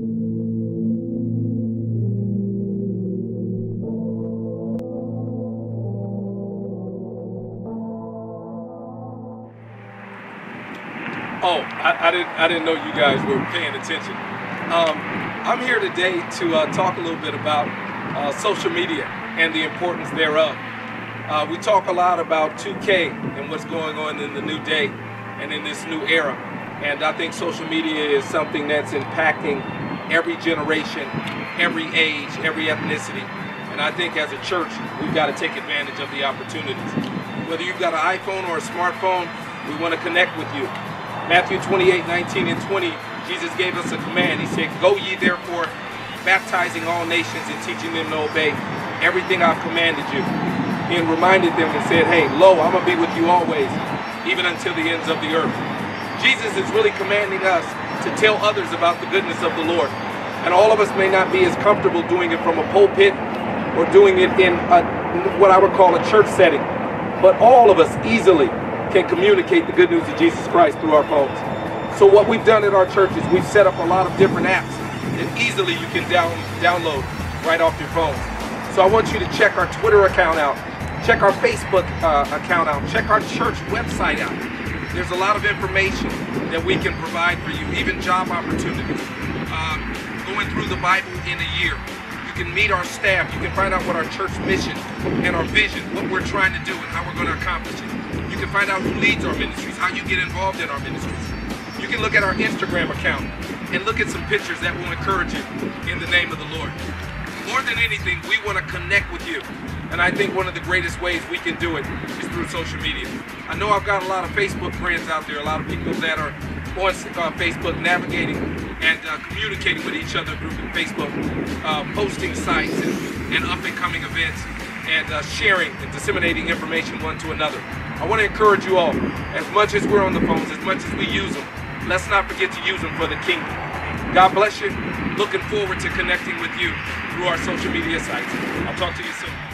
Oh, I, I, didn't I didn't know you guys were paying attention. Um, I'm here today to uh, talk a little bit about uh, social media and the importance thereof. Uh, we talk a lot about 2K and what's going on in the new day and in this new era. And I think social media is something that's impacting every generation, every age, every ethnicity. And I think as a church, we've got to take advantage of the opportunities. Whether you've got an iPhone or a smartphone, we want to connect with you. Matthew 28, 19 and 20, Jesus gave us a command. He said, Go ye therefore, baptizing all nations and teaching them to obey everything I've commanded you. He reminded them and said, Hey, lo, I'm going to be with you always, even until the ends of the earth. Jesus is really commanding us to tell others about the goodness of the Lord. And all of us may not be as comfortable doing it from a pulpit or doing it in a, what I would call a church setting. But all of us easily can communicate the good news of Jesus Christ through our phones. So what we've done at our church is we've set up a lot of different apps that easily you can down, download right off your phone. So I want you to check our Twitter account out, check our Facebook uh, account out, check our church website out. There's a lot of information that we can provide for you, even job opportunities. Uh, going through the Bible in a year. You can meet our staff. You can find out what our church mission and our vision, what we're trying to do and how we're going to accomplish it. You can find out who leads our ministries, how you get involved in our ministries. You can look at our Instagram account and look at some pictures that will encourage you in the name of the Lord. More than anything, we want to connect with you. And I think one of the greatest ways we can do it is through social media. I know I've got a lot of Facebook friends out there, a lot of people that are on uh, Facebook navigating and uh, communicating with each other through Facebook, uh, posting sites and, and up and coming events and uh, sharing and disseminating information one to another. I want to encourage you all, as much as we're on the phones, as much as we use them, let's not forget to use them for the kingdom. God bless you. Looking forward to connecting with you through our social media sites. I'll talk to you soon.